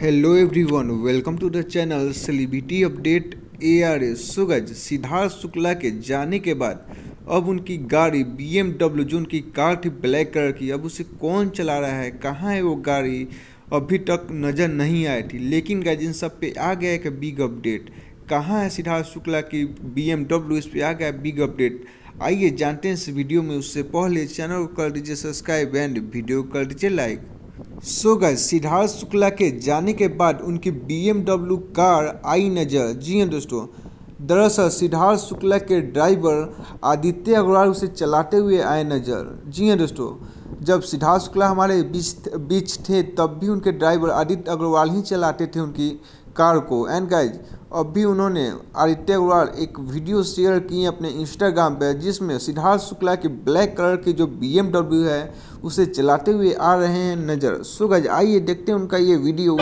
Hello everyone welcome to the channel celebrity update A R S सुगज Siddharth Shukla के जाने के बाद अब उनकी गाड़ी बी एम डब्ल्यू जो उनकी कार थी ब्लैक कलर की, अब उसे कौन चला रहा है, कहाँ है वो गाड़ी, अभी तक नज़र नहीं आई थी। लेकिन गाइज़ इन सब पे आ गया एक बिग अपडेट कहाँ है सिद्धार्थ शुक्ला की बी एम डब्ल्यू इस पर आ गया बिग अपडेट आइए जानते हैं इस वीडियो में। उससे पहले चैनल को कर दीजिए सब्सक्राइब एंड वीडियो कर दीजिए लाइक सो गए सिद्धार्थ शुक्ला के जाने के बाद उनकी बीएमडब्ल्यू कार आई नज़र। जी हाँ दोस्तों, दरअसल सिद्धार्थ शुक्ला के ड्राइवर आदित्य अग्रवाल उसे चलाते हुए आए नज़र। जी हाँ दोस्तों, जब सिद्धार्थ शुक्ला हमारे बीच बीच थे, तब भी उनके ड्राइवर आदित्य अग्रवाल ही चलाते थे उनकी। कार को। एंड गाइज़ अब भी उन्होंने आदित्य अग्रवाल एक वीडियो शेयर किए अपने इंस्टाग्राम पर जिसमें सिद्धार्थ शुक्ला की ब्लैक कलर की जो बीएमडब्ल्यू है, उसे चलाते हुए आ रहे हैं नज़र। सो गाइज़ आइए देखते हैं उनका ये वीडियो